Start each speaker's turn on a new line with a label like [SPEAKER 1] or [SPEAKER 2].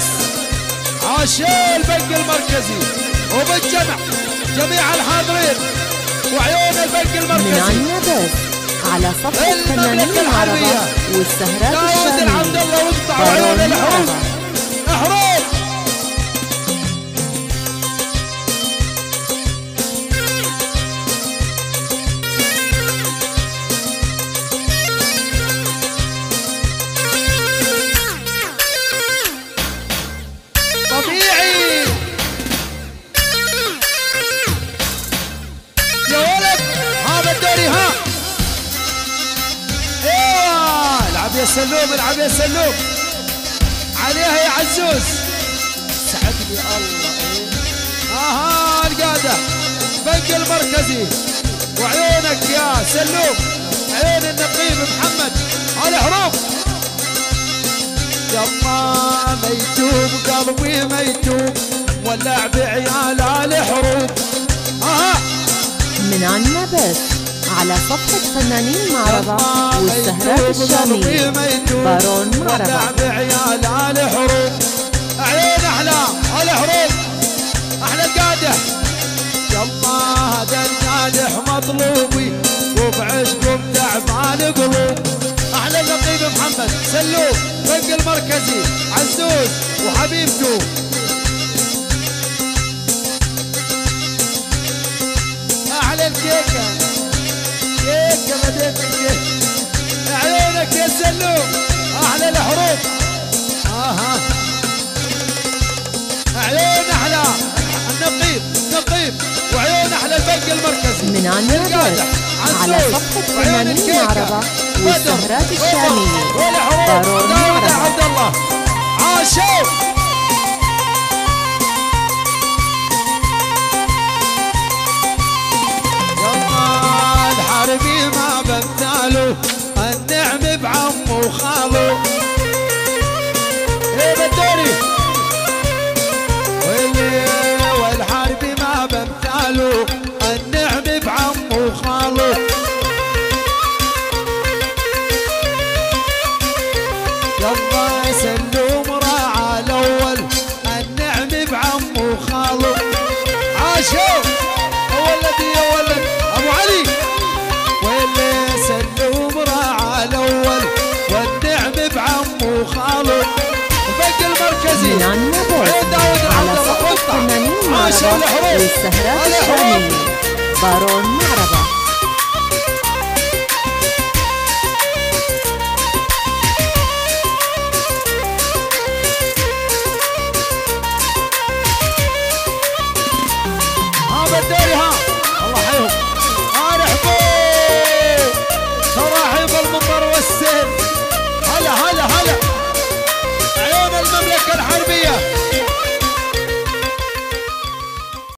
[SPEAKER 1] نفس ولا نفس عاش البنك المركزي. وبالجمع جميع الحاضرين وعيون البنك
[SPEAKER 2] من
[SPEAKER 1] المركزي.
[SPEAKER 2] عنا بس على صفحة
[SPEAKER 1] المملكة
[SPEAKER 2] فنانين
[SPEAKER 1] العربية.
[SPEAKER 2] والسهرات
[SPEAKER 1] داود العبد
[SPEAKER 2] الشامية
[SPEAKER 1] الله واقطع وعيون
[SPEAKER 2] بارون
[SPEAKER 1] الحروب يا سلوم العب يا سلوم. عليها يا عزوز. سعدني الله. آها القادة. بنك المركزي. وعيونك يا سلوم. عيون النقيب محمد. على حروف. يما ميتوب قلبي ميتوب. ولع بعيال على آها.
[SPEAKER 2] من عنا بس. على صفحة فنانين معربة والسهرات الشامية. بارون معربة
[SPEAKER 1] بعيال على حروب عيون أحلى على حروب أحلى القاده يما هذا الناجح مطلوبي وبعشقهم تعبان قلوب أحلى النقيب محمد. سلوم بنك المركزي. عزوز وحبيبته. الحروب أها عيون أحلى النقيب نقيب وعيون أحلى البنك المركزي.
[SPEAKER 2] من عنا
[SPEAKER 1] القادة،
[SPEAKER 2] بس على
[SPEAKER 1] عزوز،
[SPEAKER 2] صفحة
[SPEAKER 1] وعيون
[SPEAKER 2] فنانين
[SPEAKER 1] الكيكة،
[SPEAKER 2] معربة
[SPEAKER 1] بدر،
[SPEAKER 2] والسهرات
[SPEAKER 1] عمر،
[SPEAKER 2] الشامية.
[SPEAKER 1] والحروب،
[SPEAKER 2] بارون
[SPEAKER 1] داود
[SPEAKER 2] معربة
[SPEAKER 1] عبد الله. عاشور. يلا راعى الأول. النعم عاشوا هو الذي يا ولد أبو علي. واللي سلوم راعى الأول. والنعم بعمه وخاله البنك المركزي داود العبد الرقطة. عاشوا.
[SPEAKER 2] الشامية بارون معربة